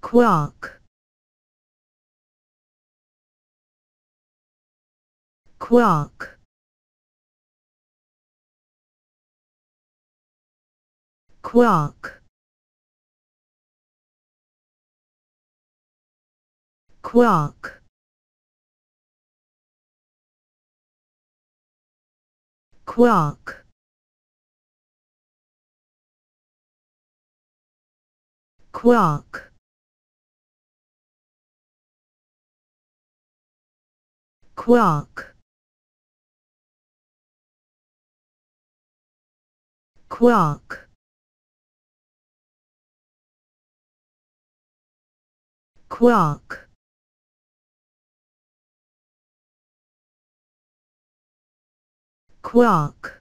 quark quark quark quark quark quark quark quark quark quark